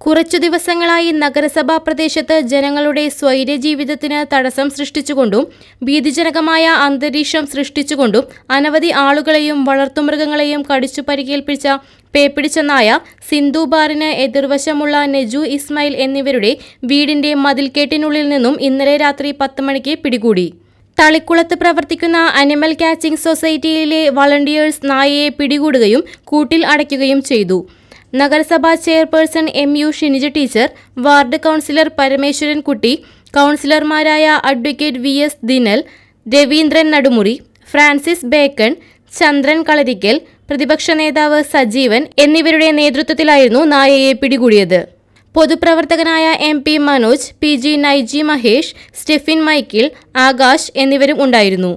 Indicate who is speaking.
Speaker 1: കുറച്ചു ദിവസങ്ങളായി നഗരസഭാ പ്രദേശത്ത് ജനങ്ങളുടെ സ്വൈര്യ ജീവിതത്തിന് തടസ്സം സൃഷ്ടിച്ചുകൊണ്ടും ഭീതിജനകമായ അന്തരീക്ഷം സൃഷ്ടിച്ചുകൊണ്ടും അനവധി ആളുകളെയും വളർത്തുമൃഗങ്ങളെയും കടിച്ചു പരിക്കേൽപ്പിച്ച പേപ്പിടിച്ച നായ സിന്ധു ബാറിന് എതിർവശമുള്ള നെജു ഇസ്മായിൽ എന്നിവരുടെ വീടിന്റെ മതിൽക്കേട്ടിനുള്ളിൽ നിന്നും ഇന്നലെ രാത്രി പത്ത് മണിക്ക് പിടികൂടി. തളിക്കുളത്ത് പ്രവർത്തിക്കുന്ന അനിമൽ കാച്ചിംഗ് സൊസൈറ്റിയിലെ വളണ്ടിയേഴ്സ് നായയെ പിടികൂടുകയും കൂട്ടിൽ അടയ്ക്കുകയും ചെയ്തു. നഗരസഭാ chairperson M U Shinija teacher ward councillor Parameswaran Kutty കൗൺസിലർമാരായ advocate V S Dinal Raveendran Nadumuri Francis Bacon Chandran Kalarickal പ്രതിപക്ഷ നേതാവ് സജീവൻ എന്നിവരുടെ നേതൃത്വത്തിലായിരുന്നു നായയെ പിടികൂടിയത്. പൊതുപ്രവർത്തകനായ M P Manoj P G Naiji Mahesh Stephin Michael Akash എന്നിവരും ഉണ്ടായിരുന്നു.